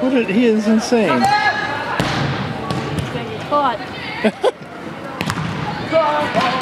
What did, he is insane. Caught.